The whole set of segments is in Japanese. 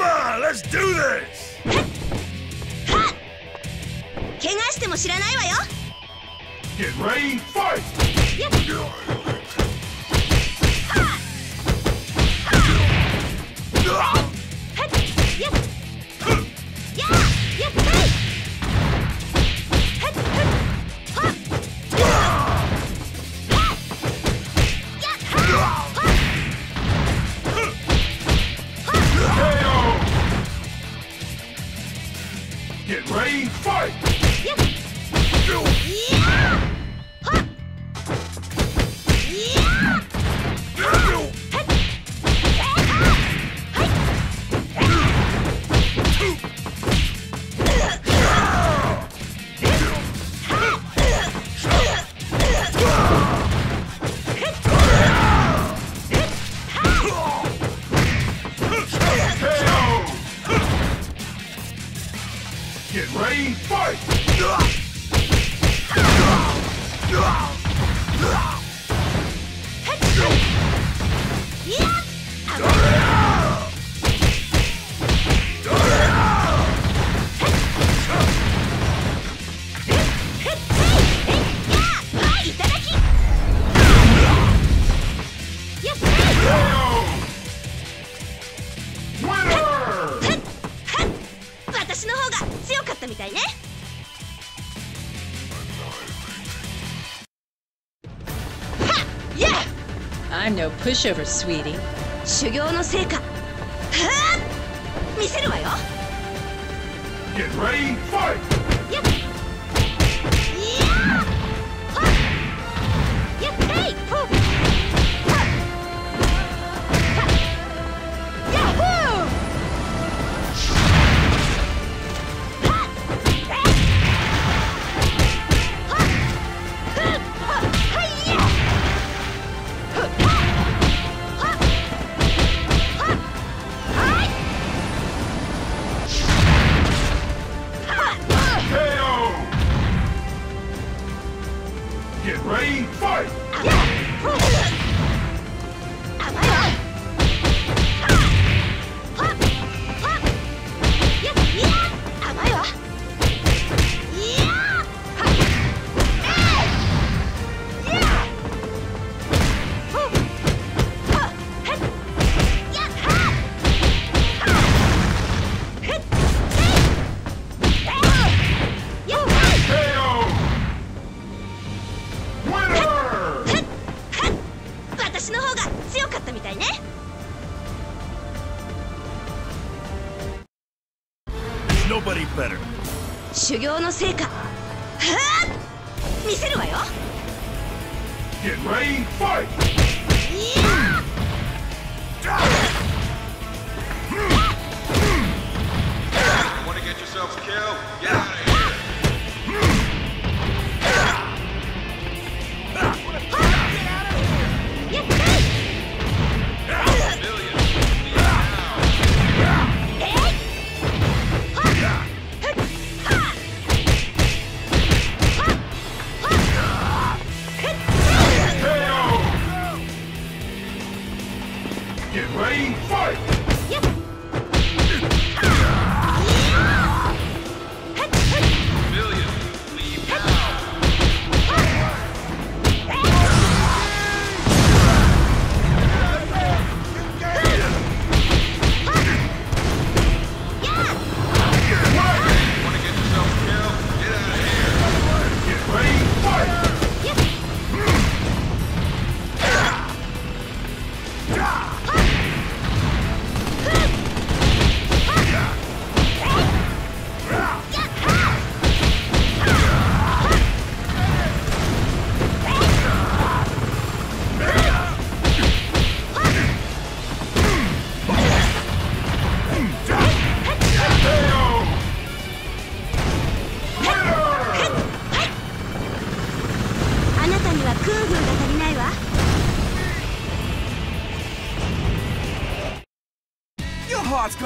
on, let's do this! 怪我しても知らないわよ Get ready, fight! I'm no pushover, sweetie. 修行の成果はあ見せるわよ Get ready, fight! いね.修行の成果はあ見せるわよ Get ready, fight! いや Want to get yourselves killed? Get ready, fight!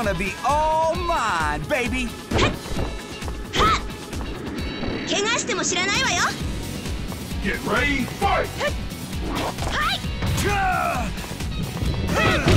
Gonna be all mine, baby. 怪我しても知らないわよ Get ready, fight! はい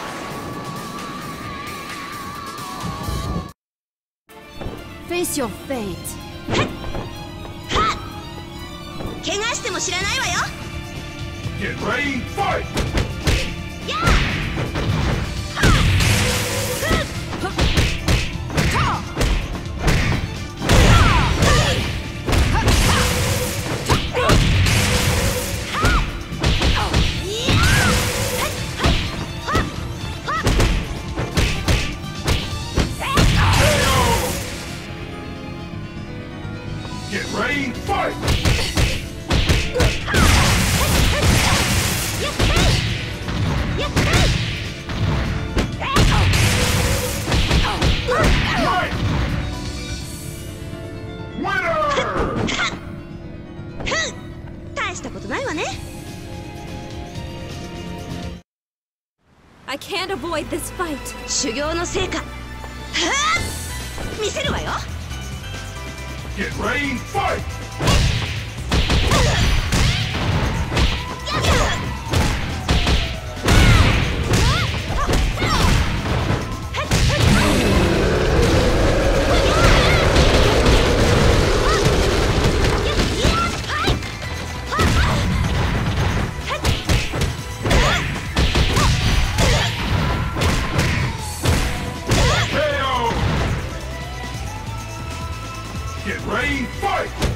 Face your fate. 怪我しても知らないわよ Get ready, fight! や avoid this fight. 修行の成果はあ見せるわよ Get ready, fight! Fight!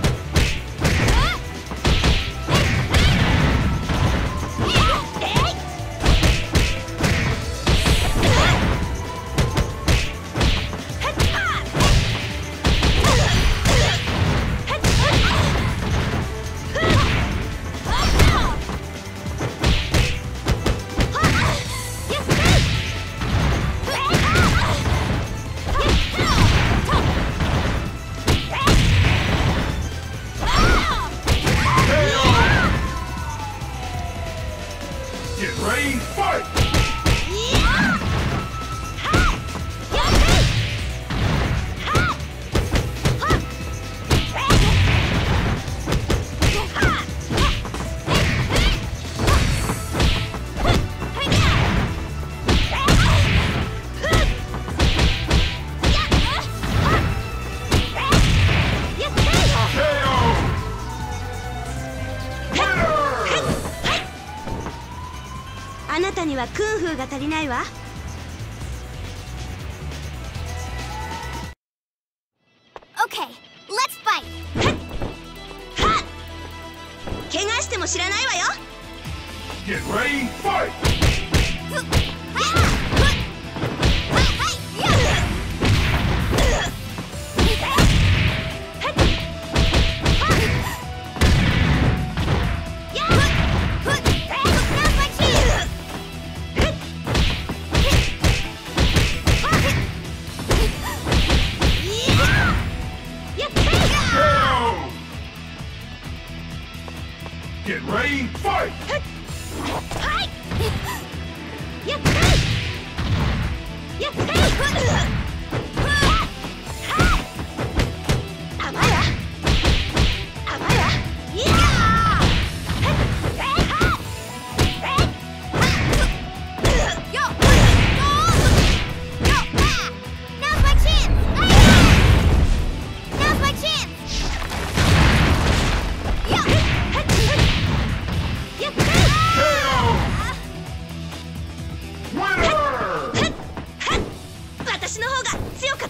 足りないわ。Okay, let's fight. 怪我しても知らないわよ